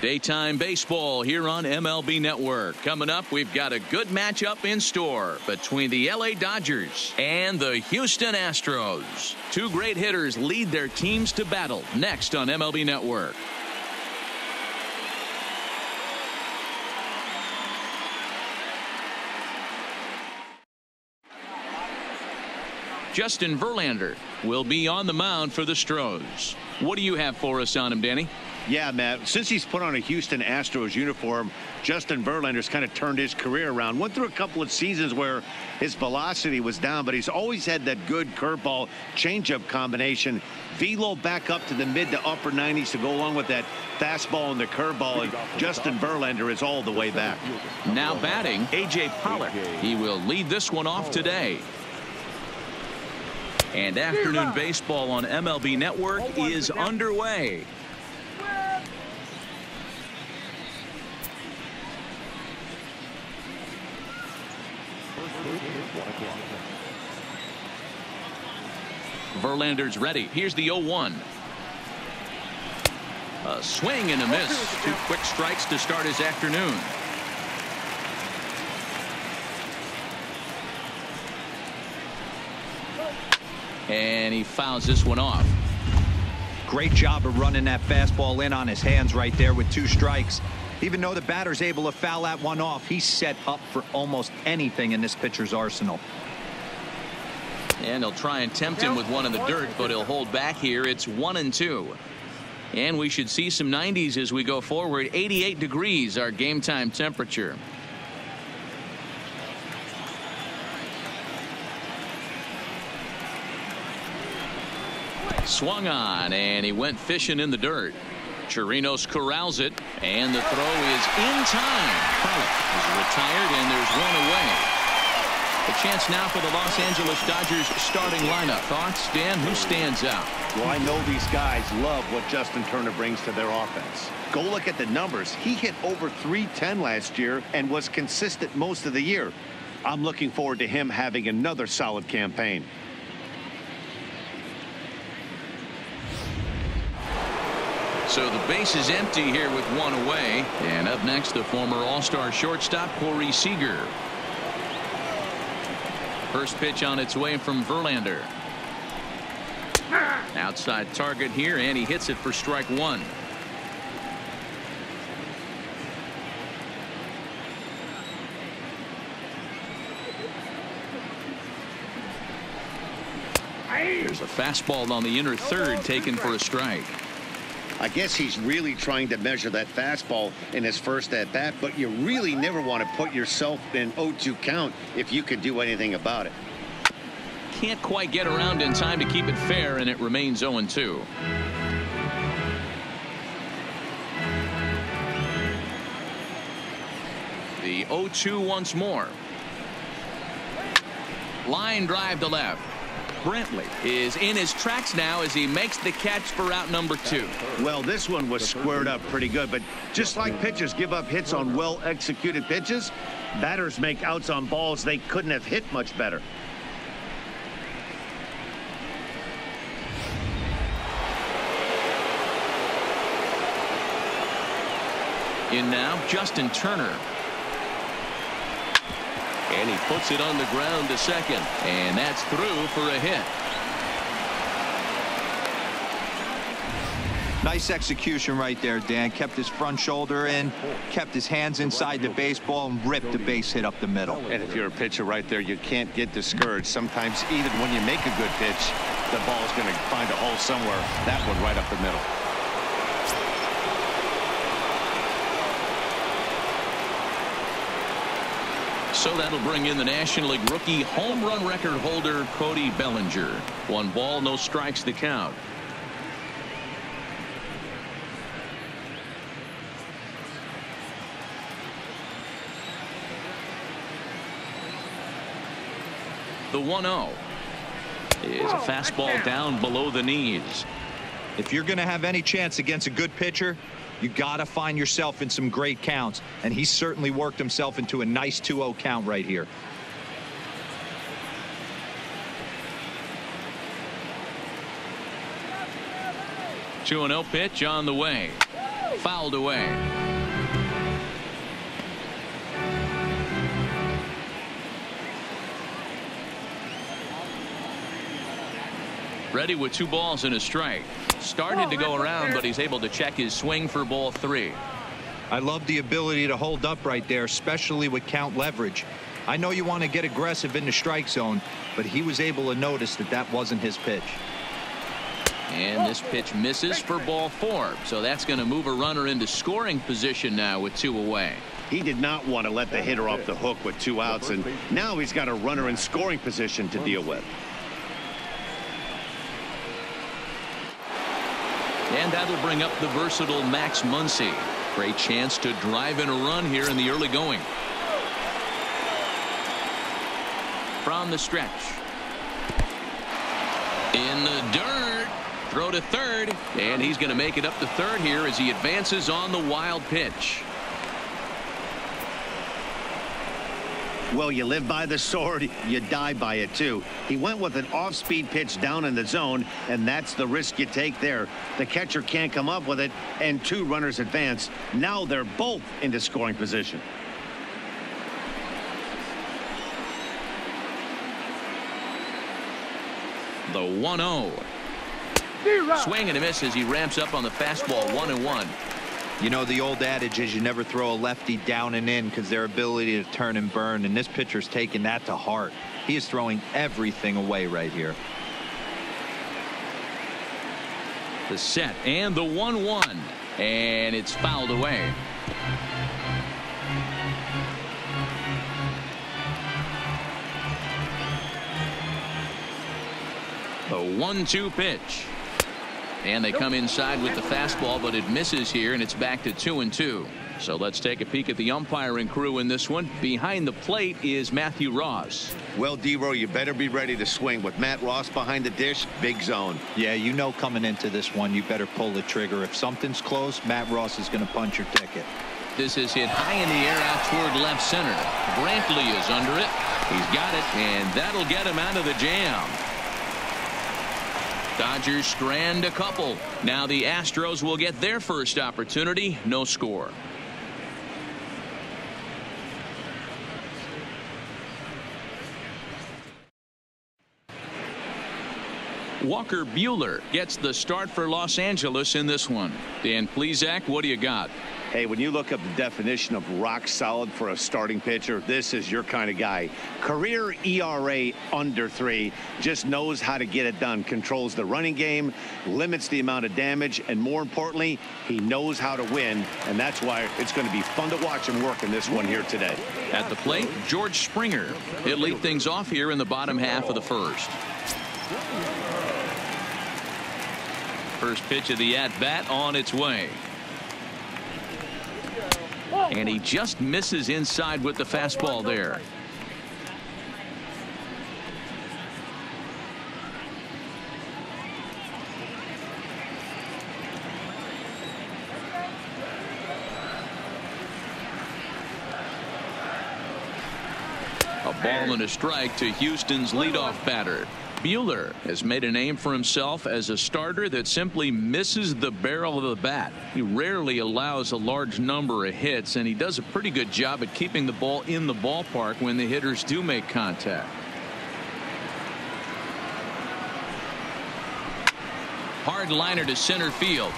Daytime baseball here on MLB Network. Coming up, we've got a good matchup in store between the LA Dodgers and the Houston Astros. Two great hitters lead their teams to battle next on MLB Network. Justin Verlander will be on the mound for the Stros. What do you have for us on him, Danny? Yeah, Matt. Since he's put on a Houston Astros uniform, Justin Verlander's kind of turned his career around. Went through a couple of seasons where his velocity was down, but he's always had that good curveball changeup combination. Velo back up to the mid to upper 90s to go along with that fastball and the curveball, and Justin Verlander is all the way back. Now batting, A.J. Pollock. He will lead this one off today. And afternoon baseball on MLB Network is underway. Verlander's ready. Here's the 0-1. A swing and a miss. Two quick strikes to start his afternoon. And he fouls this one off. Great job of running that fastball in on his hands right there with two strikes. Even though the batter's able to foul that one off, he's set up for almost anything in this pitcher's arsenal. And he'll try and tempt him with one in the dirt, but he'll hold back here. It's one and two. And we should see some 90s as we go forward. 88 degrees, our game time temperature. Swung on, and he went fishing in the dirt. Chirinos corrals it, and the throw is in time. Pollock is retired, and there's one away. A chance now for the Los Angeles Dodgers starting lineup. Thoughts, Dan? Who stands out? Well, I know these guys love what Justin Turner brings to their offense. Go look at the numbers. He hit over 310 last year and was consistent most of the year. I'm looking forward to him having another solid campaign. So the base is empty here with one away. And up next, the former All-Star shortstop, Corey Seager. First pitch on its way from Verlander. Outside target here, and he hits it for strike one. There's a fastball on the inner third taken for a strike. I guess he's really trying to measure that fastball in his first at bat, but you really never want to put yourself in 0-2 count if you can do anything about it. Can't quite get around in time to keep it fair, and it remains 0-2. The 0-2 once more. Line drive to left. Brantley is in his tracks now as he makes the catch for out number two. Well, this one was squared up pretty good, but just like pitchers give up hits on well-executed pitches, batters make outs on balls they couldn't have hit much better. In now, Justin Turner. And he puts it on the ground to second. And that's through for a hit. Nice execution right there, Dan. Kept his front shoulder in, kept his hands inside the baseball, and ripped the base hit up the middle. And if you're a pitcher right there, you can't get discouraged. Sometimes even when you make a good pitch, the ball's going to find a hole somewhere. That one right up the middle. So that'll bring in the National League rookie home run record holder Cody Bellinger. One ball, no strikes to count. The 1-0 is a oh, fastball down below the knees. If you're going to have any chance against a good pitcher, you got to find yourself in some great counts. And he certainly worked himself into a nice 2-0 count right here. Two and 0 pitch on the way. Fouled away. Ready with two balls and a strike. Started to go around, but he's able to check his swing for ball three. I love the ability to hold up right there, especially with count leverage. I know you want to get aggressive in the strike zone, but he was able to notice that that wasn't his pitch. And this pitch misses for ball four. So that's going to move a runner into scoring position now with two away. He did not want to let the hitter off the hook with two outs, and now he's got a runner in scoring position to deal with. And that'll bring up the versatile Max Muncy. Great chance to drive in a run here in the early going. From the stretch. In the dirt. Throw to third. And he's going to make it up to third here as he advances on the wild pitch. Well, you live by the sword, you die by it too. He went with an off-speed pitch down in the zone, and that's the risk you take there. The catcher can't come up with it, and two runners advance. Now they're both into scoring position. The 1-0. Swing and a miss as he ramps up on the fastball one and one. You know, the old adage is you never throw a lefty down and in because their ability to turn and burn, and this pitcher's taking that to heart. He is throwing everything away right here. The set and the 1-1. And it's fouled away. The 1-2 pitch. And they come inside with the fastball, but it misses here, and it's back to two and two. So let's take a peek at the umpiring crew in this one. Behind the plate is Matthew Ross. Well, Dero, you better be ready to swing. With Matt Ross behind the dish, big zone. Yeah, you know coming into this one, you better pull the trigger. If something's close, Matt Ross is going to punch your ticket. This is hit high in the air out toward left center. Brantley is under it. He's got it, and that'll get him out of the jam. Dodgers strand a couple. Now the Astros will get their first opportunity. No score. Walker Buehler gets the start for Los Angeles in this one. Dan Plesac, what do you got? Hey, when you look up the definition of rock solid for a starting pitcher, this is your kind of guy. Career ERA under three, just knows how to get it done, controls the running game, limits the amount of damage, and more importantly, he knows how to win, and that's why it's going to be fun to watch him work in this one here today. At the plate, George Springer. He'll lead things off here in the bottom half of the first. First pitch of the at-bat on its way. And he just misses inside with the fastball there. A ball and a strike to Houston's leadoff batter. Buehler has made a name for himself as a starter that simply misses the barrel of the bat. He rarely allows a large number of hits, and he does a pretty good job at keeping the ball in the ballpark when the hitters do make contact. Hard liner to center field.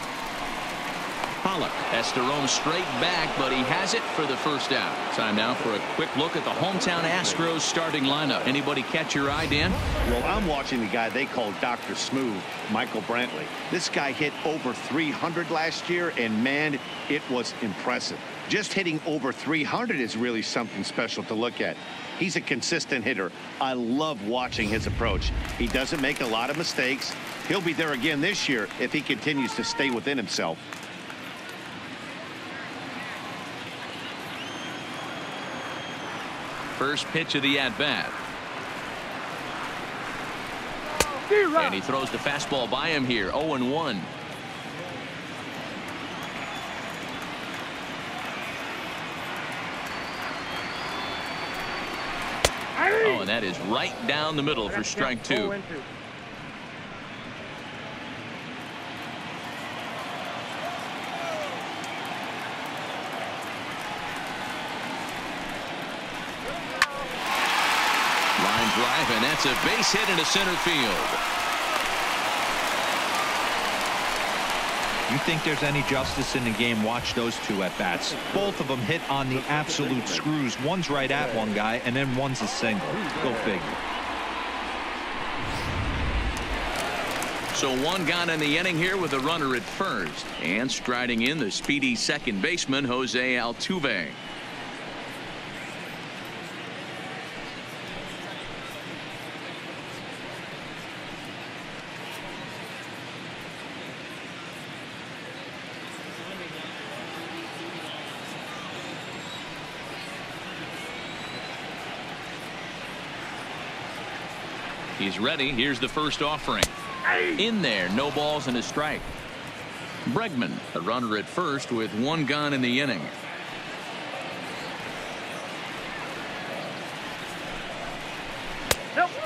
Pollock has to roam straight back, but he has it for the first down. Time now for a quick look at the hometown Astros starting lineup. Anybody catch your eye, Dan? Well, I'm watching the guy they call Dr. Smooth, Michael Brantley. This guy hit over 300 last year, and man, it was impressive. Just hitting over 300 is really something special to look at. He's a consistent hitter. I love watching his approach. He doesn't make a lot of mistakes. He'll be there again this year if he continues to stay within himself. First pitch of the at-bat. And he throws the fastball by him here. 0 and 1. Oh, and that is right down the middle for strike two. Drive, and that's a base hit into center field. You think there's any justice in the game, watch those two at-bats. Both of them hit on the absolute screws. One's right at one guy, and then one's a single. Go figure. So one gone in the inning here with a runner at first. And striding in the speedy second baseman, Jose Altuve. He's ready. Here's the first offering. In there, no balls and a strike. Bregman, a runner at first with one gone in the inning.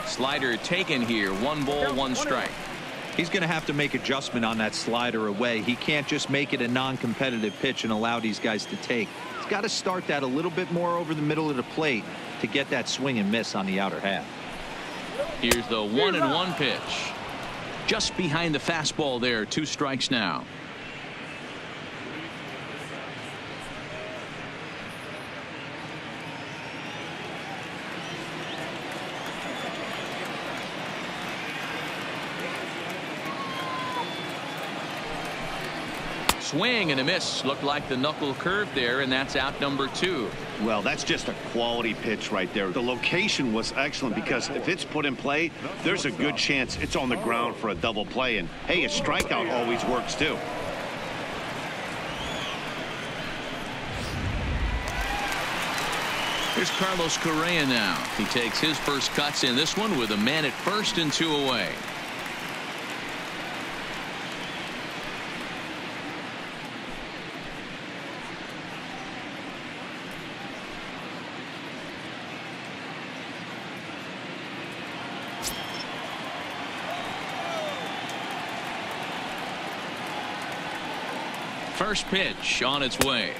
Slider taken here. One ball, one strike. He's going to have to make adjustment on that slider away. He can't just make it a non-competitive pitch and allow these guys to take. He's got to start that a little bit more over the middle of the plate to get that swing and miss on the outer half. Here's the one and one pitch. Just behind the fastball there. Two strikes now. Swing and a miss. Looked like the knuckle curve there, and that's out number two. Well, that's just a quality pitch right there. The location was excellent because if it's put in play, there's a good chance it's on the ground for a double play. And hey, a strikeout always works too. Here's Carlos Correa now. He takes his first cuts in this one with a man at first and two away. First pitch on its way.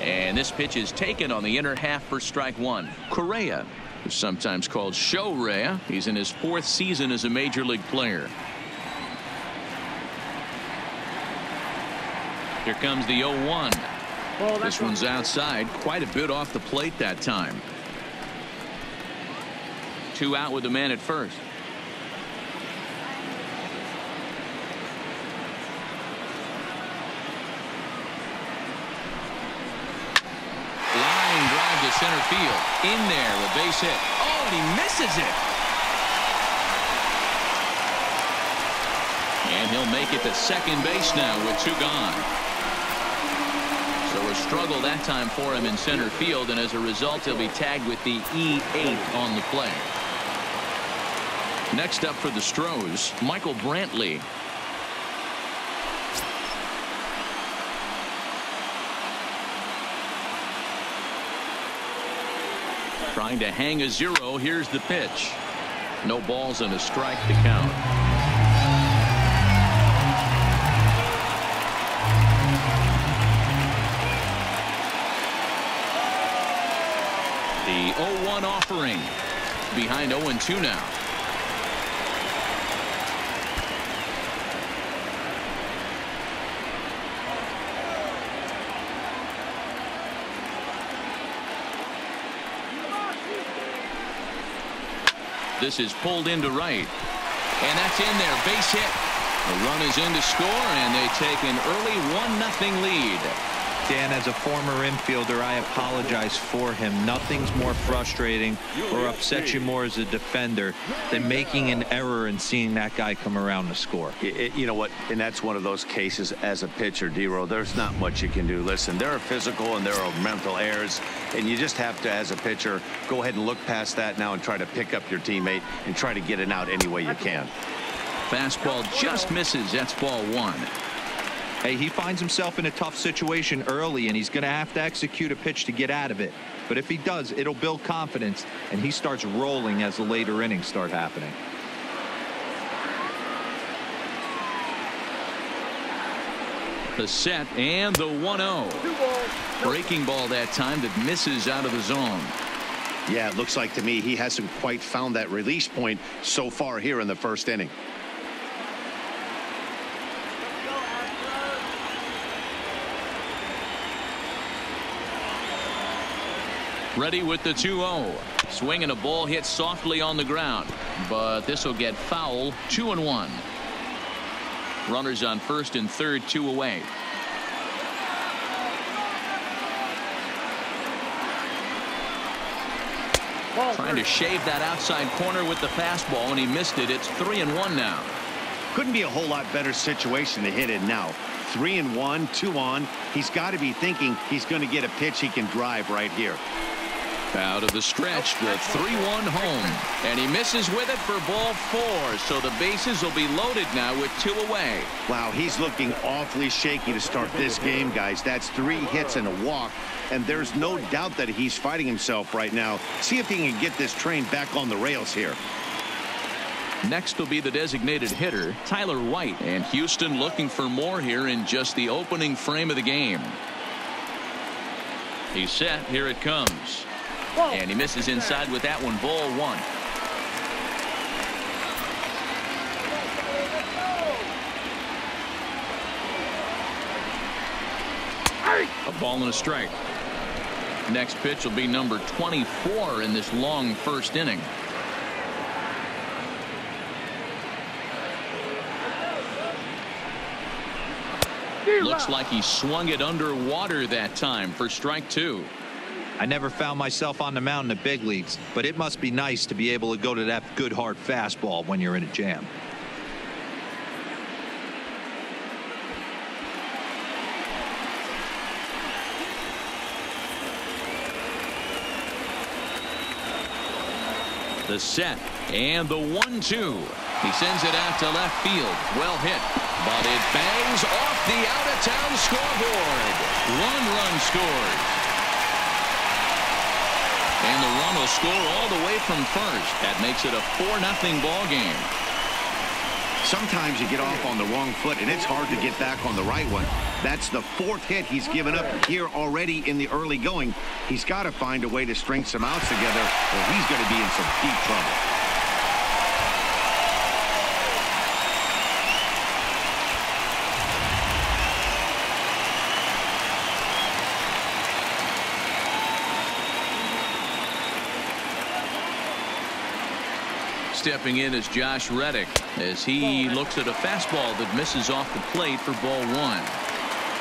And this pitch is taken on the inner half for strike one. Correa, sometimes called Show Rea. He's in his fourth season as a major league player. Here comes the 0-1. this one's outside quite a bit off the plate that time. Two out with the man at first. Center field. In there, a base hit. Oh, and he misses it. And he'll make it to second base now with two gone. So a struggle that time for him in center field, and as a result, he'll be tagged with the E8 on the play. Next up for the Stros, Michael Brantley. Trying to hang a zero. Here's the pitch. No balls and a strike to count. The 0-1 offering. Behind 0-2 now. This is pulled into right. And that's in there. Base hit. The run is in to score, and they take an early 1-0 lead. Dan, as a former infielder, I apologize for him. Nothing's more frustrating or upsets you more as a defender than making an error and seeing that guy come around to score. It, you know what? And that's one of those cases as a pitcher, Dero, there's not much you can do. Listen, there are physical and there are mental errors, and you just have to, as a pitcher, go ahead and look past that now and try to pick up your teammate and try to get it out any way you can. Fastball just misses. That's ball one. Hey, he finds himself in a tough situation early, and he's going to have to execute a pitch to get out of it. But if he does, it'll build confidence, and he starts rolling as the later innings start happening. The set and the 1-0. Breaking ball that time that misses out of the zone. Yeah, it looks like to me he hasn't quite found that release point so far here in the first inning. Ready with the 2-0. Swinging a ball hit softly on the ground. But this will get foul. Two and one. Runners on first and third, two away. Trying to shave that outside corner with the fastball, and he missed it. It's three and one now. Couldn't be a whole lot better situation to hit it now. Three and one, two on. He's got to be thinking he's going to get a pitch he can drive right here. Out of the stretch, the 3-1 home. And he misses with it for ball four. So the bases will be loaded now with two away. Wow, he's looking awfully shaky to start this game, guys. That's three hits and a walk. And there's no doubt that he's fighting himself right now. See if he can get this train back on the rails here. Next will be the designated hitter, Tyler White. And Houston looking for more here in just the opening frame of the game. He's set. Here it comes. And he misses inside with that one. Ball one. A ball and a strike. Next pitch will be number 24 in this long first inning. Looks like he swung it underwater that time for strike two. I never found myself on the mound in the big leagues, but it must be nice to be able to go to that good hard fastball when you're in a jam. The set and the one two. He sends it out to left field. Well hit, but it bangs off the out of town scoreboard. One run scores. And the run will score all the way from first. That makes it a 4-0 ball game. Sometimes you get off on the wrong foot, and it's hard to get back on the right one. That's the fourth hit he's given up here already in the early going. He's got to find a way to string some outs together, or he's going to be in some deep trouble. Stepping in is Josh Reddick as he looks at a fastball that misses off the plate for ball one.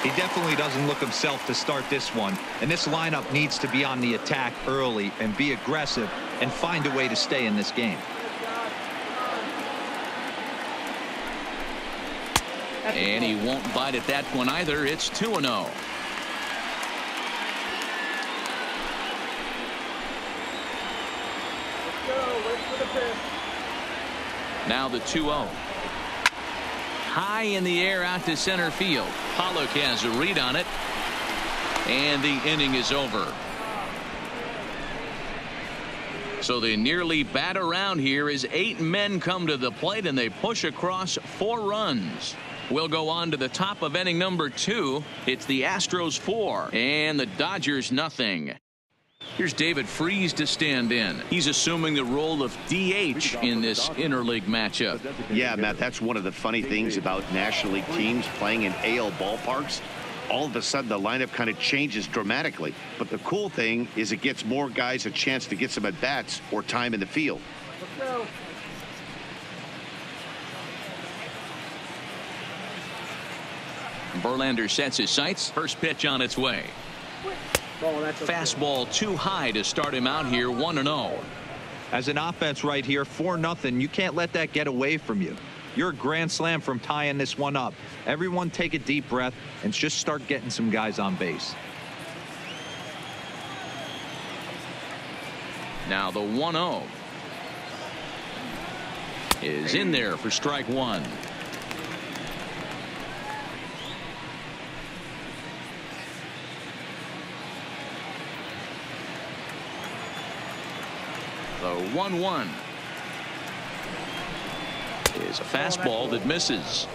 He definitely doesn't look himself to start this one. And this lineup needs to be on the attack early and be aggressive and find a way to stay in this game. And he won't bite at that one either. It's 2 0. Now the 2-0. High in the air out to center field. Pollock has a read on it. And the inning is over. So they nearly bat around here as eight men come to the plate and they push across four runs. We'll go on to the top of inning number two. It's the Astros four and the Dodgers nothing. Here's David Freese to stand in. He's assuming the role of DH in this interleague matchup. Yeah, Matt, that's one of the funny things about National League teams playing in AL ballparks. All of a sudden, the lineup kind of changes dramatically. But the cool thing is it gets more guys a chance to get some at-bats or time in the field. Verlander sets his sights. First pitch on its way. Fastball too high to start him out here 1 0. As an offense right here 4 nothing. you can't let that get away from you. You're a grand slam from tying this one up. Everyone take a deep breath and just start getting some guys on base. Now the 1 0 is in there for strike one. The 1 1 is a fastball that misses.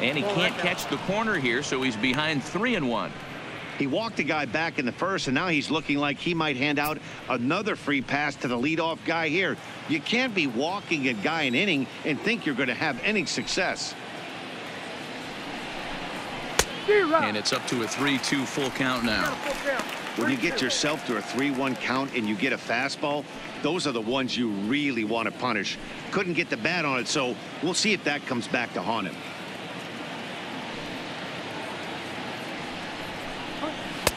And he can't catch the corner here, so he's behind three and one. He walked a guy back in the first, and now he's looking like he might hand out another free pass to the leadoff guy here. You can't be walking a guy an inning and think you're going to have any success. And it's up to a 3-2 full count now. When you get yourself to a 3-1 count and you get a fastball, those are the ones you really want to punish. Couldn't get the bat on it, so we'll see if that comes back to haunt him.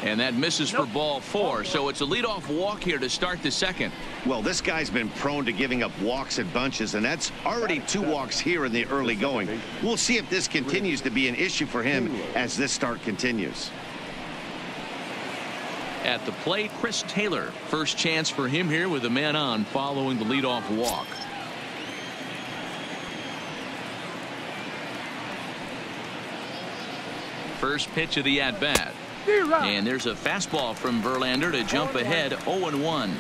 And that misses for ball four, so it's a leadoff walk here to start the second. Well, this guy's been prone to giving up walks at bunches, and that's already two walks here in the early going. We'll see if this continues to be an issue for him as this start continues. At the plate, Chris Taylor. First chance for him here with a man on following the leadoff walk. First pitch of the at-bat. And there's a fastball from Verlander to jump ahead 0-1.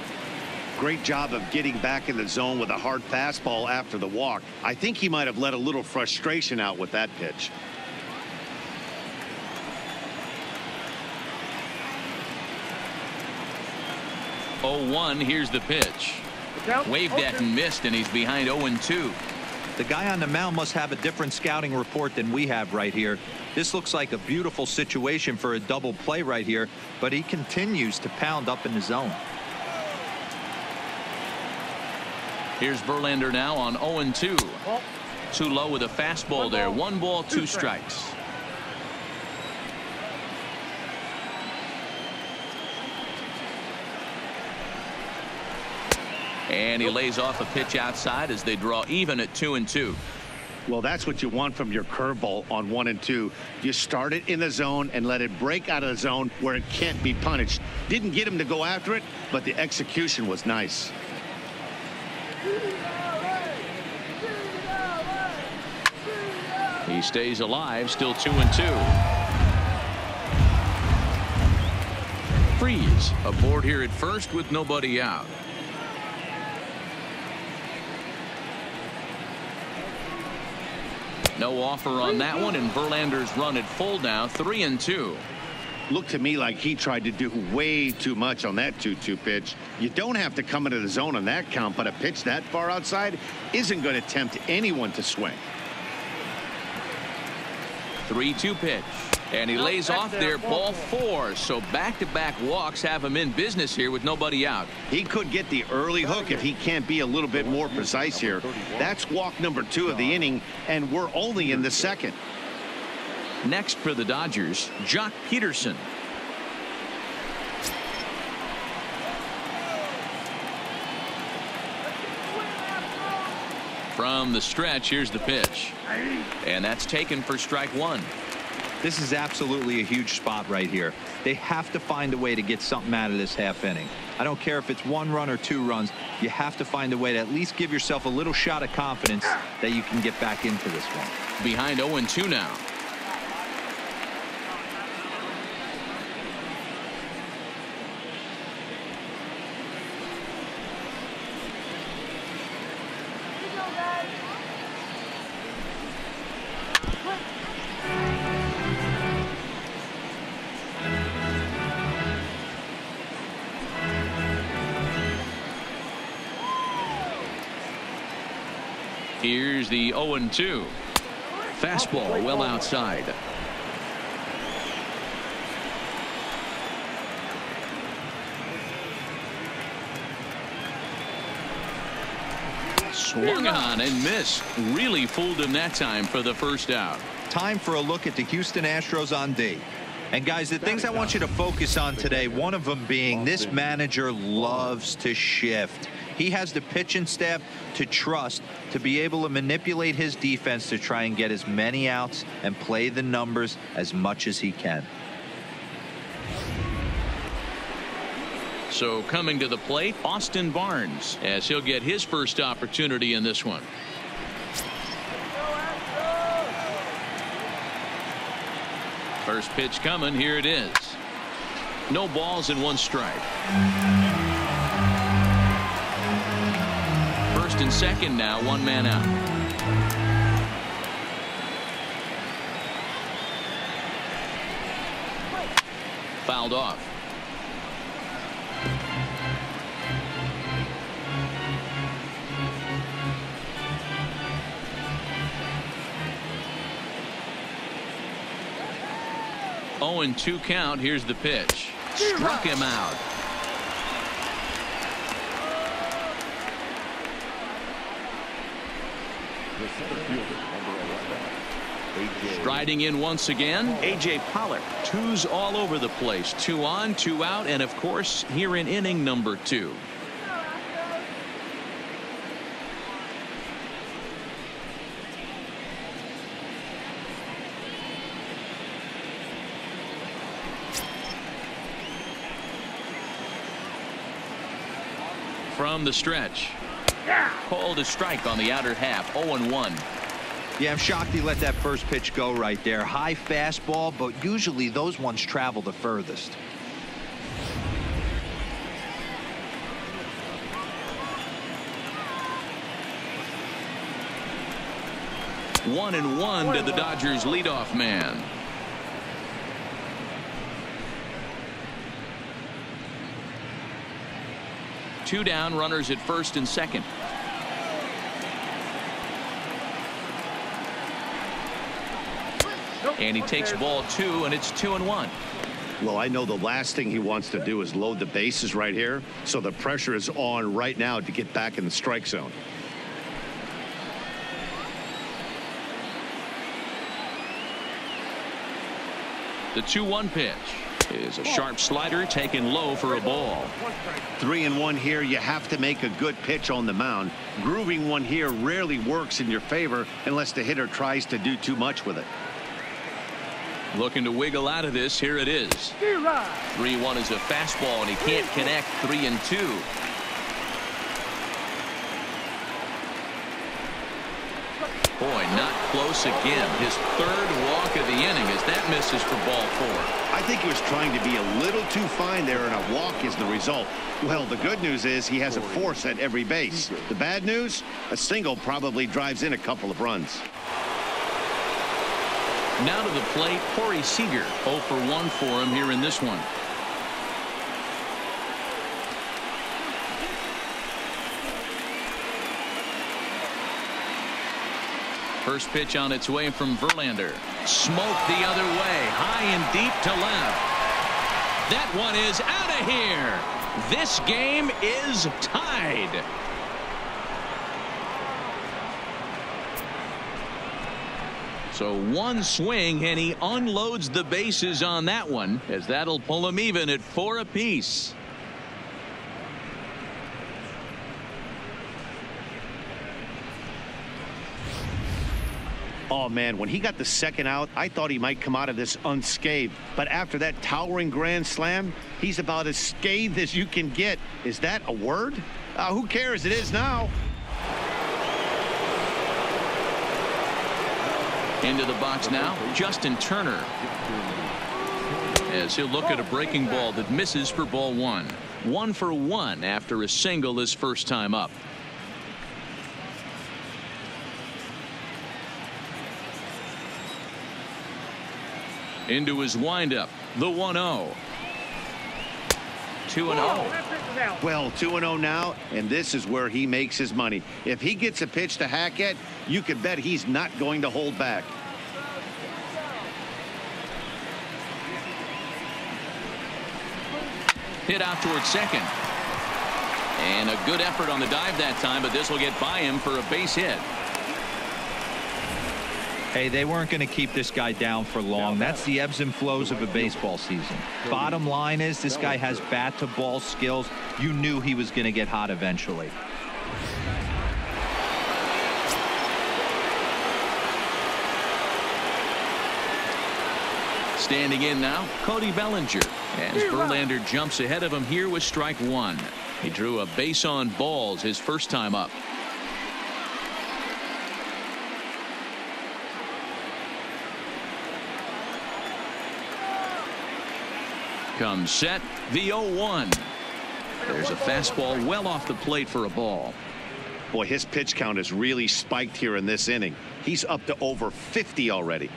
Great job of getting back in the zone with a hard fastball after the walk. I think he might have let a little frustration out with that pitch. Oh one. Here's the pitch. Waved at and missed, and he's behind 0-2. The guy on the mound must have a different scouting report than we have right here. This looks like a beautiful situation for a double play right here, but he continues to pound up in the zone. Here's Verlander now on 0-2. Too low with a fastball there. One ball, two strikes. And he lays off a pitch outside as they draw even at two and two. Well, that's what you want from your curveball on one and two. You start it in the zone and let it break out of the zone where it can't be punished. Didn't get him to go after it, but the execution was nice. He stays alive, still two and two. Freese aboard here at first with nobody out. No offer on that one, and Verlander's run at full now, three and two. Looked to me like he tried to do way too much on that 2-2 pitch. You don't have to come into the zone on that count, but a pitch that far outside isn't going to tempt anyone to swing. 3-2 pitch. And he lays off there, ball four. So back-to-back -back walks have him in business here with nobody out. He could get the early hook if he can't be a little bit more precise here. That's walk number two of the inning, and we're only in the second. Next for the Dodgers, Joc Pederson. From the stretch, here's the pitch. And that's taken for strike one. This is absolutely a huge spot right here. They have to find a way to get something out of this half inning. I don't care if it's one run or two runs. You have to find a way to at least give yourself a little shot of confidence that you can get back into this one. Behind 0-2 now. 0-2. Fastball well outside. Swung on and missed. Really fooled him that time for the first out. Time for a look at the Houston Astros on D. And guys, the things I want you to focus on today, one of them being this manager loves to shift. He has the pitching staff to trust to be able to manipulate his defense to try and get as many outs and play the numbers as much as he can. So coming to the plate, Austin Barnes, as he'll get his first opportunity in this one. First pitch coming. Here it is. No balls in one strike. and second now, one man out. Fouled off. Oh, and two count. Here's the pitch. Struck him out. Striding in once again, A.J. Pollock. Twos all over the place. Two on, two out, and of course, here in inning number two. From the stretch. Called a strike on the outer half, 0-1. Yeah, I'm shocked he let that first pitch go right there. High fastball, but usually those ones travel the furthest. One and one to the Dodgers leadoff man. Two down runners at first and second. And he takes ball two, and it's two and one. Well, I know the last thing he wants to do is load the bases right here. So the pressure is on right now to get back in the strike zone. The 2-1 pitch is a sharp slider taken low for a ball. Three and one here. You have to make a good pitch on the mound. Grooving one here rarely works in your favor unless the hitter tries to do too much with it. Looking to wiggle out of this. Here it is. 3-1 is a fastball, and he can't connect 3 and 2. Boy, not close again. His third walk of the inning as that misses for ball four. I think he was trying to be a little too fine there, and a walk is the result. Well, the good news is he has a force at every base. The bad news, a single probably drives in a couple of runs. Now to the plate, Corey Seager. 0 for 1 for him here in this one. First pitch on its way from Verlander. Smoke the other way. High and deep to left. That one is out of here. This game is tied. So one swing and he unloads the bases on that one as that'll pull him even at four apiece. Oh, man, when he got the second out, I thought he might come out of this unscathed. But after that towering grand slam, he's about as scathed as you can get. Is that a word? Uh, who cares? It is now. Into the box now, Justin Turner. As he'll look at a breaking ball that misses for ball one. One for one after a single his first time up. Into his windup, the 1 0. 2 0. Well, 2 0 now, and this is where he makes his money. If he gets a pitch to Hackett, you can bet he's not going to hold back. Hit out towards second. And a good effort on the dive that time, but this will get by him for a base hit. Hey, they weren't going to keep this guy down for long. That's the ebbs and flows of a baseball season. Bottom line is this guy has bat to ball skills. You knew he was going to get hot eventually. Standing in now, Cody Bellinger. As Verlander jumps ahead of him here with strike one. He drew a base on balls his first time up. comes set. The 0-1. There's a fastball well off the plate for a ball. Boy, his pitch count has really spiked here in this inning. He's up to over 50 already.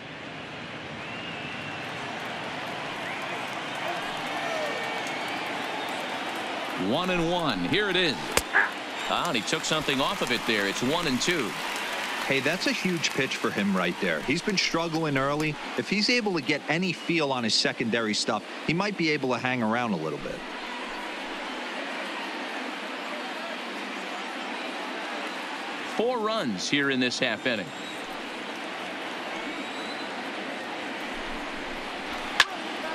One and one. Here it is. Ah, and he took something off of it there. It's one and two. Hey, that's a huge pitch for him right there. He's been struggling early. If he's able to get any feel on his secondary stuff, he might be able to hang around a little bit. Four runs here in this half inning.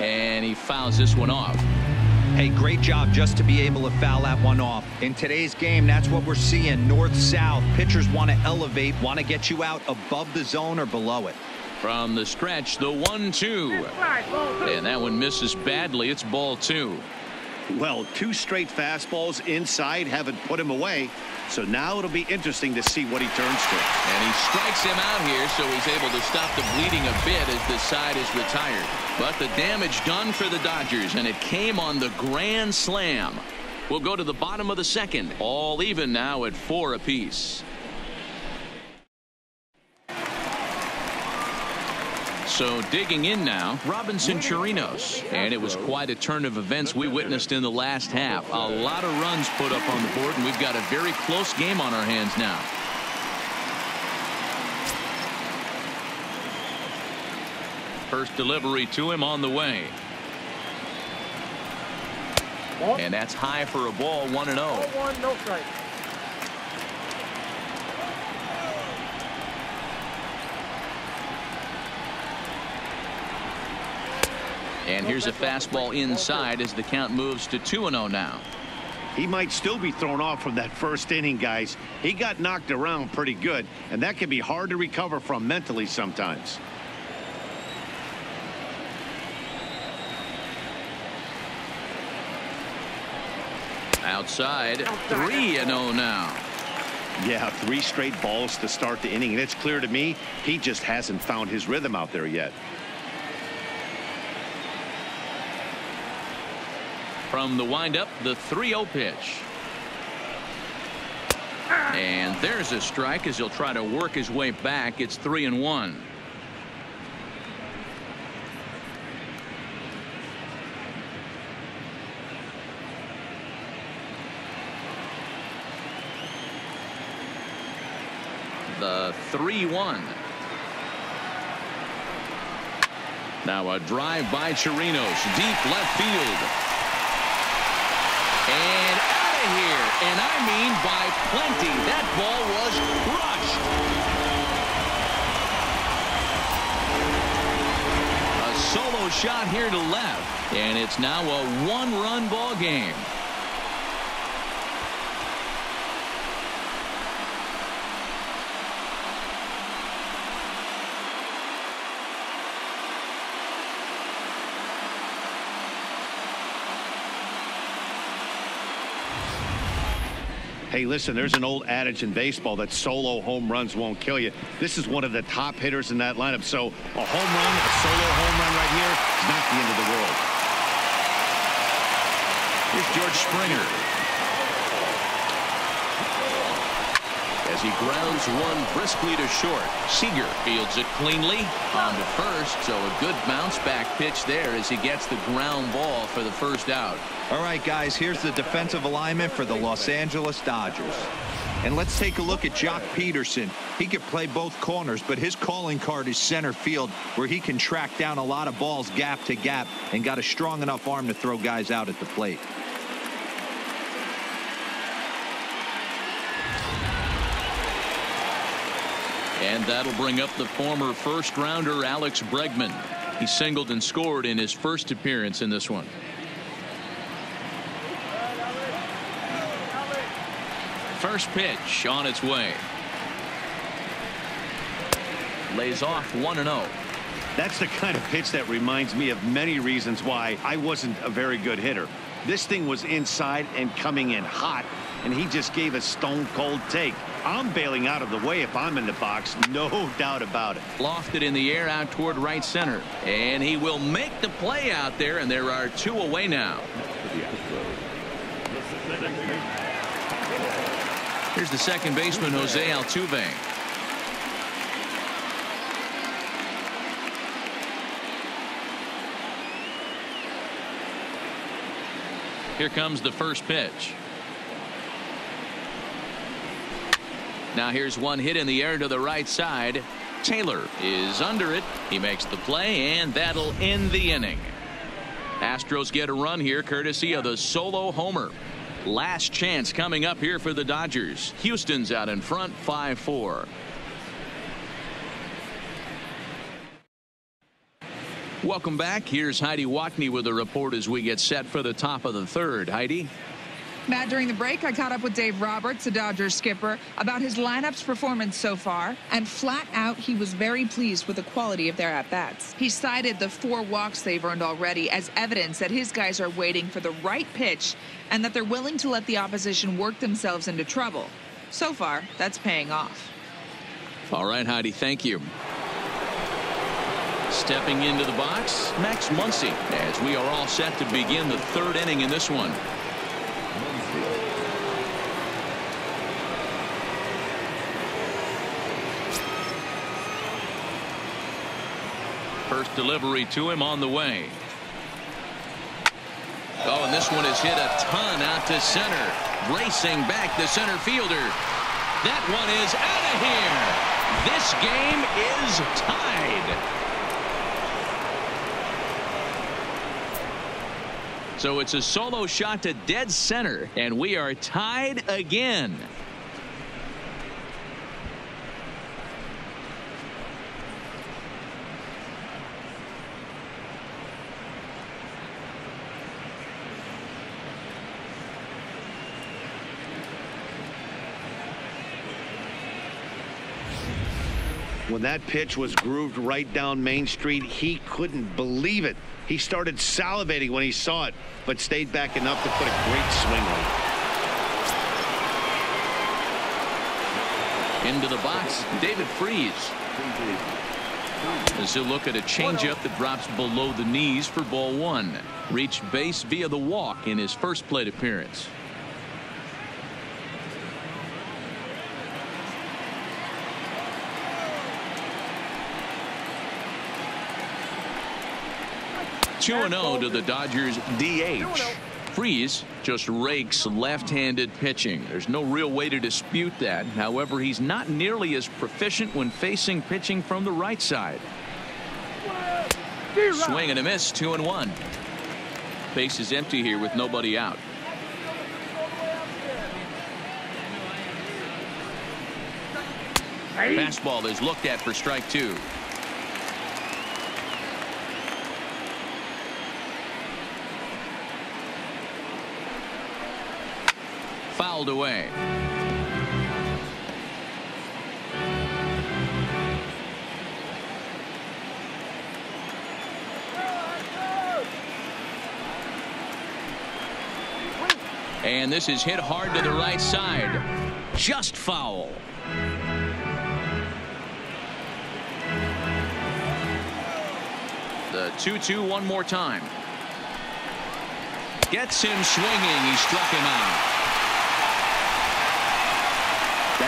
And he fouls this one off. Hey, great job just to be able to foul that one off. In today's game, that's what we're seeing. North-south. Pitchers want to elevate, want to get you out above the zone or below it. From the stretch, the one-two. And that one misses badly. It's ball two. Well, two straight fastballs inside haven't put him away. So now it'll be interesting to see what he turns to. And he strikes him out here, so he's able to stop the bleeding a bit as the side is retired. But the damage done for the Dodgers, and it came on the grand slam. We'll go to the bottom of the second. All even now at four apiece. So digging in now, Robinson Chirinos. And it was quite a turn of events we witnessed in the last half. A lot of runs put up on the board, and we've got a very close game on our hands now. First delivery to him on the way. And that's high for a ball, 1 and 0. One, no strike. And here's a fastball inside as the count moves to 2-0 now. He might still be thrown off from that first inning, guys. He got knocked around pretty good, and that can be hard to recover from mentally sometimes. Outside, 3-0 now. Yeah, three straight balls to start the inning, and it's clear to me he just hasn't found his rhythm out there yet. From the windup, the 3-0 pitch. And there's a strike as he'll try to work his way back. It's 3 and 1. The 3-1. Now a drive by Chirinos deep left field. And out of here. And I mean by plenty. That ball was crushed. A solo shot here to left. And it's now a one-run ball game. Hey, listen, there's an old adage in baseball that solo home runs won't kill you. This is one of the top hitters in that lineup. So a home run, a solo home run right here is not the end of the world. Here's George Springer. As he grounds one briskly to short. Seager fields it cleanly on to first. So a good bounce back pitch there as he gets the ground ball for the first out. All right, guys, here's the defensive alignment for the Los Angeles Dodgers. And let's take a look at Joc Pederson. He can play both corners, but his calling card is center field, where he can track down a lot of balls gap to gap and got a strong enough arm to throw guys out at the plate. And that'll bring up the former first rounder Alex Bregman. He singled and scored in his first appearance in this one. First pitch on its way. Lays off 1 0. That's the kind of pitch that reminds me of many reasons why I wasn't a very good hitter. This thing was inside and coming in hot, and he just gave a stone cold take. I'm bailing out of the way if I'm in the box, no doubt about it. Lofted in the air out toward right center. And he will make the play out there, and there are two away now. Here's the second baseman, Jose Altuve. Here comes the first pitch. Now here's one hit in the air to the right side. Taylor is under it. He makes the play, and that'll end the inning. Astros get a run here courtesy of the solo homer. Last chance coming up here for the Dodgers. Houston's out in front 5-4. Welcome back. Here's Heidi Watney with a report as we get set for the top of the third. Heidi. Matt, during the break, I caught up with Dave Roberts, the Dodgers skipper, about his lineup's performance so far, and flat out, he was very pleased with the quality of their at-bats. He cited the four walks they've earned already as evidence that his guys are waiting for the right pitch and that they're willing to let the opposition work themselves into trouble. So far, that's paying off. All right, Heidi, thank you. Stepping into the box, Max Muncy, as we are all set to begin the third inning in this one. First delivery to him on the way. Oh, and this one is hit a ton out to center. Racing back the center fielder. That one is out of here. This game is tied. So it's a solo shot to dead center, and we are tied again. When that pitch was grooved right down Main Street, he couldn't believe it. He started salivating when he saw it, but stayed back enough to put a great swing on it. Into the box, David Freese. As he'll look at a changeup that drops below the knees for ball one. Reached base via the walk in his first plate appearance. Two and zero oh to the Dodgers DH. Oh. Freese just rakes left-handed pitching. There's no real way to dispute that. However, he's not nearly as proficient when facing pitching from the right side. Swing and a miss, two and one. Base is empty here with nobody out. Fastball is looked at for strike two. Fouled away. And this is hit hard to the right side. Just foul. The 2-2 one more time. Gets him swinging. He struck him out.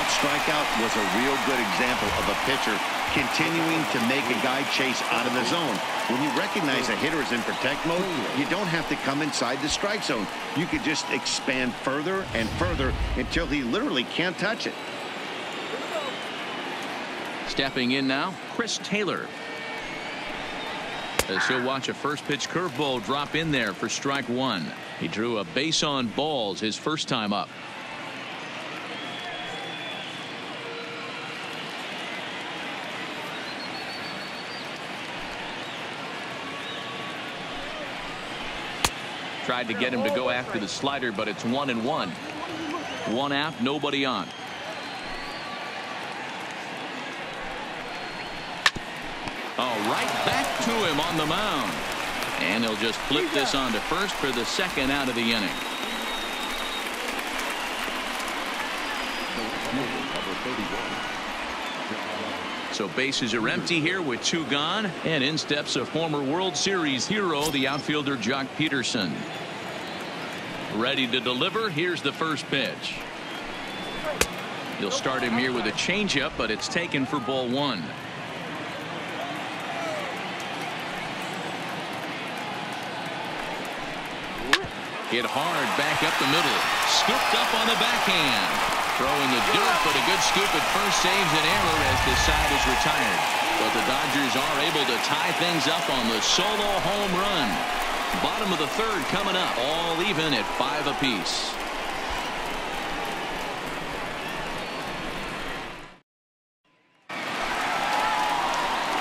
That strikeout was a real good example of a pitcher continuing to make a guy chase out of the zone. When you recognize a hitter is in protect mode, you don't have to come inside the strike zone. You could just expand further and further until he literally can't touch it. Stepping in now, Chris Taylor. As he'll watch a first pitch curveball drop in there for strike one. He drew a base on balls his first time up. Tried to get him to go after the slider, but it's one and one. One out, nobody on. Oh, right back to him on the mound. And he'll just flip this on to first for the second out of the inning. So bases are empty here with two gone. And in steps a former World Series hero, the outfielder Joc Pederson. Ready to deliver. Here's the first pitch. He'll start him here with a changeup, but it's taken for ball one. Hit hard back up the middle. Scooped up on the backhand. Throw in the dirt, but a good scoop at first saves an error as the side is retired. But the Dodgers are able to tie things up on the solo home run. Bottom of the third coming up, all even at five apiece.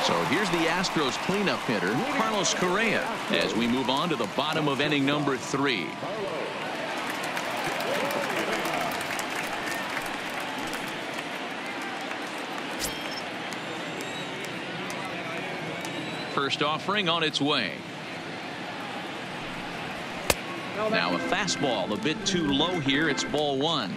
So here's the Astros cleanup hitter, Carlos Correa, as we move on to the bottom of inning number three. First offering on its way. Now a fastball a bit too low here. It's ball one.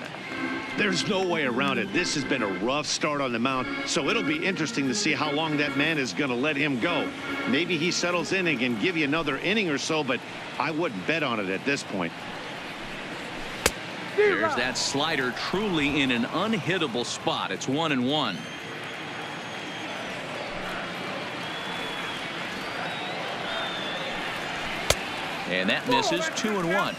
There's no way around it. This has been a rough start on the mound, so it'll be interesting to see how long that man is going to let him go. Maybe he settles in and can give you another inning or so, but I wouldn't bet on it at this point. There's that slider truly in an unhittable spot. It's one and one. And that misses two and one.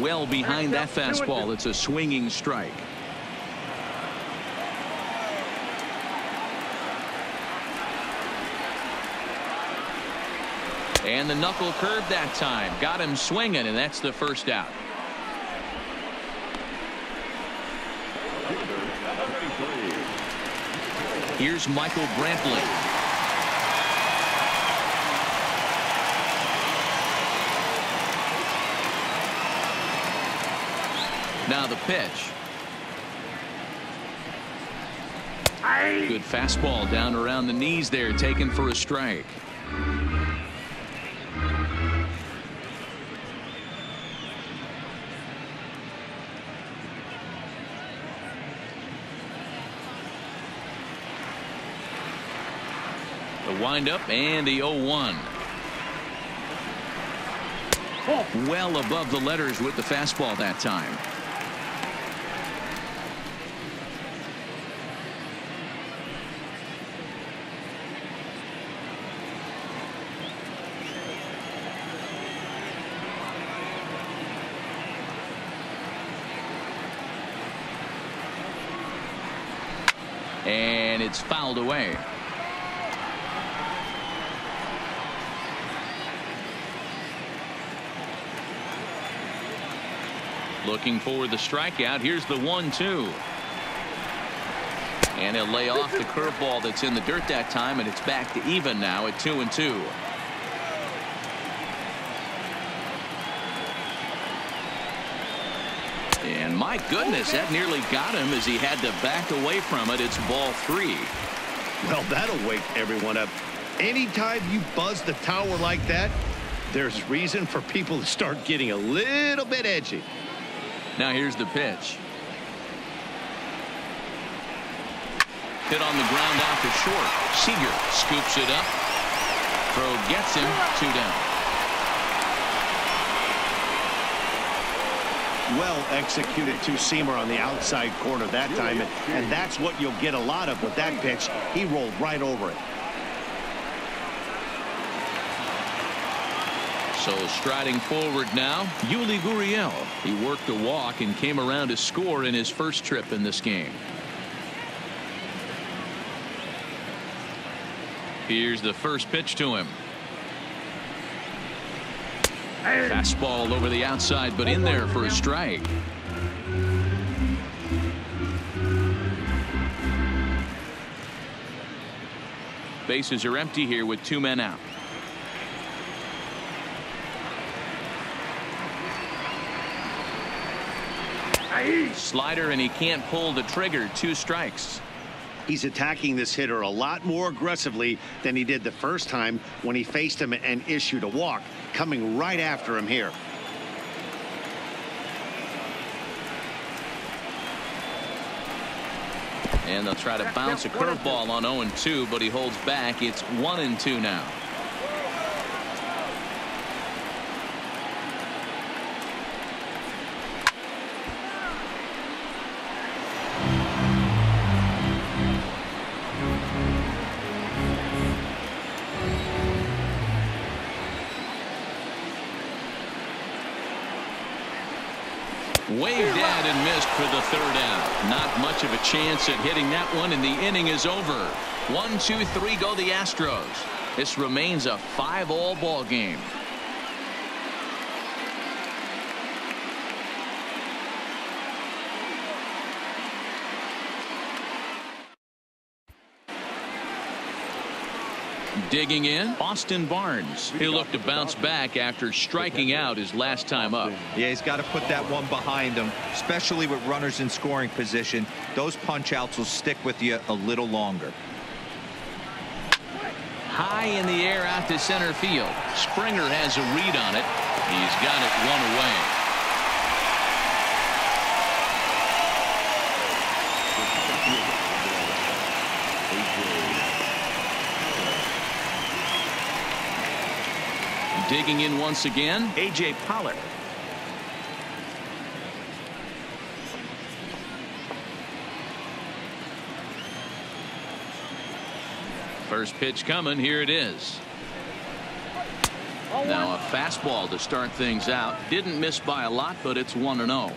Well behind that fastball. It's a swinging strike. And the knuckle curve that time. Got him swinging, and that's the first out. Here's Michael Brantley. Now the pitch. Good fastball down around the knees there taken for a strike. Windup and the 0-1. Well above the letters with the fastball that time. And it's fouled away. Looking for the strikeout. Here's the one two. And he'll lay off the curveball that's in the dirt that time and it's back to even now at two and two. And my goodness that nearly got him as he had to back away from it. It's ball three. Well that'll wake everyone up. Anytime you buzz the tower like that there's reason for people to start getting a little bit edgy. Now here's the pitch. Hit on the ground out to short. Seager scoops it up. Throw gets him. Two down. Well executed two-seamer on the outside corner that time, and, and that's what you'll get a lot of with that pitch. He rolled right over it. So striding forward now, Yuli Gurriel. He worked a walk and came around to score in his first trip in this game. Here's the first pitch to him. Fastball over the outside, but in there for a strike. Bases are empty here with two men out. Slider and he can't pull the trigger. Two strikes. He's attacking this hitter a lot more aggressively than he did the first time when he faced him and issued a walk coming right after him here. And they'll try to bounce a curveball on 0 2, but he holds back. It's 1 and 2 now. Third out. Not much of a chance at hitting that one, and the inning is over. One, two, three go the Astros. This remains a five-all ball game. Digging in, Austin Barnes. He looked to bounce back after striking out his last time up. Yeah, he's got to put that one behind him, especially with runners in scoring position. Those punch outs will stick with you a little longer. High in the air out to center field. Springer has a read on it. He's got it one away. Digging in once again, A.J. Pollock. First pitch coming. Here it is. Now a fastball to start things out. Didn't miss by a lot, but it's 1 0.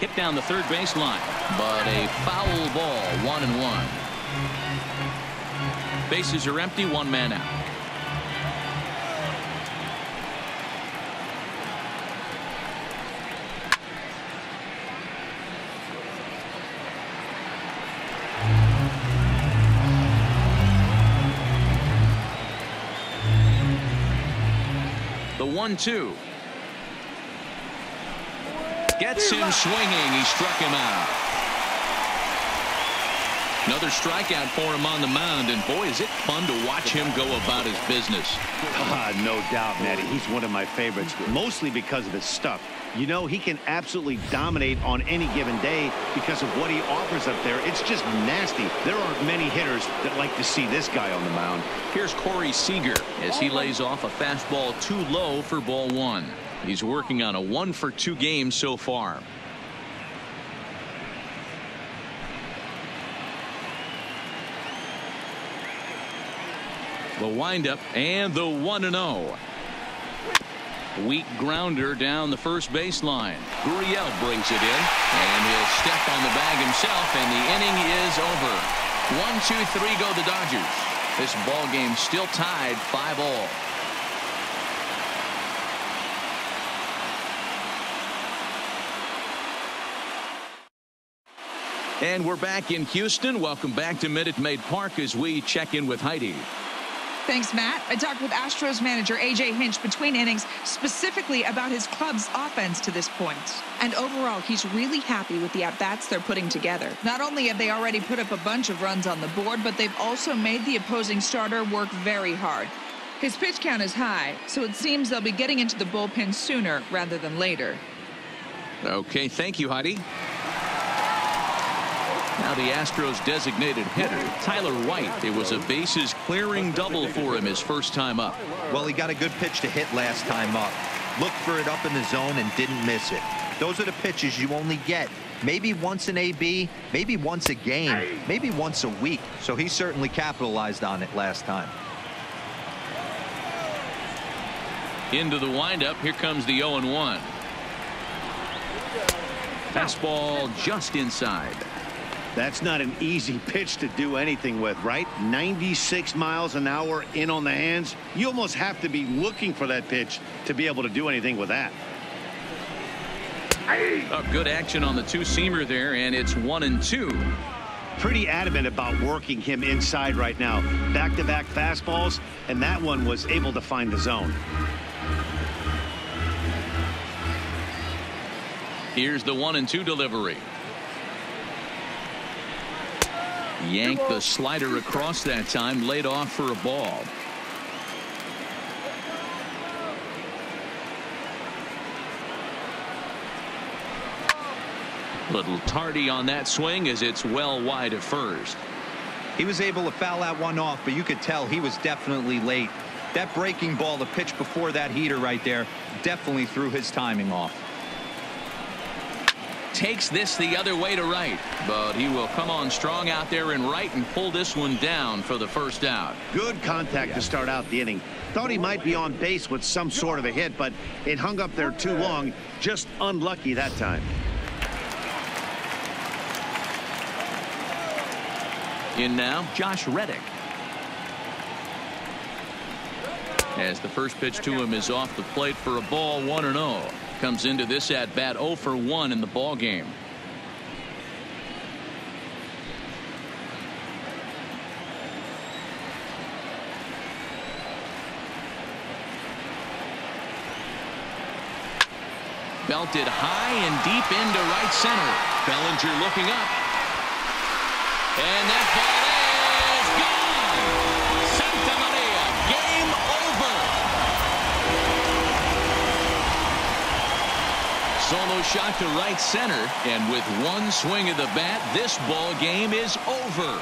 Hit down the third baseline, but a foul ball, 1 and 1. Bases are empty, one man out. The one two. Gets him swinging. He struck him out. Another strikeout for him on the mound, and boy, is it fun to watch him go about his business. Uh, no doubt, Matty. He's one of my favorites, mostly because of his stuff. You know, he can absolutely dominate on any given day because of what he offers up there. It's just nasty. There aren't many hitters that like to see this guy on the mound. Here's Corey Seager as he lays off a fastball too low for ball one. He's working on a one for two game so far. The windup and the 1 0. Weak grounder down the first baseline. Gurriel brings it in, and he'll step on the bag himself, and the inning is over. One, two, three go the Dodgers. This ball game still tied 5 all. And we're back in Houston. Welcome back to Minute Maid Park as we check in with Heidi. Thanks, Matt. I talked with Astros manager A.J. Hinch between innings specifically about his club's offense to this point. And overall, he's really happy with the at-bats they're putting together. Not only have they already put up a bunch of runs on the board, but they've also made the opposing starter work very hard. His pitch count is high, so it seems they'll be getting into the bullpen sooner rather than later. Okay, thank you, Heidi. Now the Astros designated hitter, Tyler White. It was a bases clearing double for him his first time up. Well, he got a good pitch to hit last time up. Looked for it up in the zone and didn't miss it. Those are the pitches you only get maybe once an AB, maybe once a game, maybe once a week. So he certainly capitalized on it last time. Into the windup. Here comes the 0 1. Fastball just inside. That's not an easy pitch to do anything with, right? 96 miles an hour in on the hands. You almost have to be looking for that pitch to be able to do anything with that. A good action on the two-seamer there, and it's one and two. Pretty adamant about working him inside right now. Back-to-back -back fastballs, and that one was able to find the zone. Here's the one and two delivery. Yanked the slider across that time, laid off for a ball. Little tardy on that swing as it's well wide of first. He was able to foul that one off, but you could tell he was definitely late. That breaking ball, the pitch before that heater right there, definitely threw his timing off. Takes this the other way to right. But he will come on strong out there in right and pull this one down for the first out. Good contact to start out the inning. Thought he might be on base with some sort of a hit, but it hung up there too long. Just unlucky that time. In now, Josh Reddick. As the first pitch to him is off the plate for a ball 1 0. Comes into this at bat 0 for 1 in the ball game. Belted high and deep into right center. Bellinger looking up. And that ball Solo shot to right center, and with one swing of the bat, this ball game is over.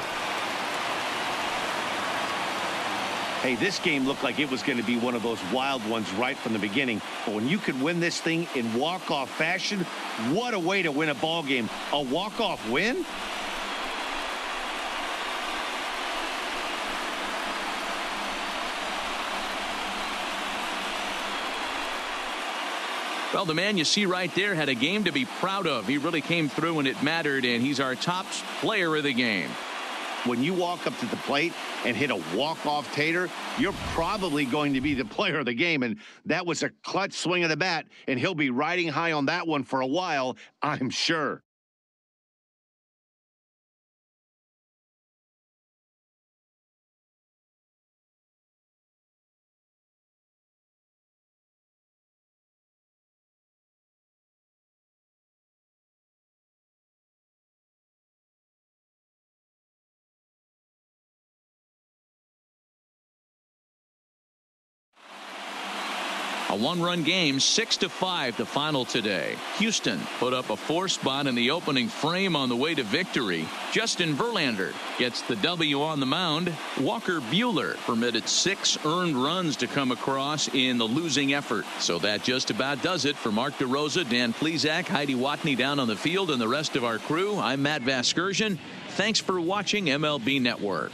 Hey, this game looked like it was going to be one of those wild ones right from the beginning. But when you could win this thing in walk-off fashion, what a way to win a ball game. A walk-off win? Well, the man you see right there had a game to be proud of. He really came through when it mattered, and he's our top player of the game. When you walk up to the plate and hit a walk-off tater, you're probably going to be the player of the game. And that was a clutch swing of the bat, and he'll be riding high on that one for a while, I'm sure. A one-run game, 6 to five, the final today. Houston put up a four spot in the opening frame on the way to victory. Justin Verlander gets the W on the mound. Walker Buehler permitted six earned runs to come across in the losing effort. So that just about does it for Mark DeRosa, Dan Plesac, Heidi Watney down on the field, and the rest of our crew. I'm Matt Vasgersian. Thanks for watching MLB Network.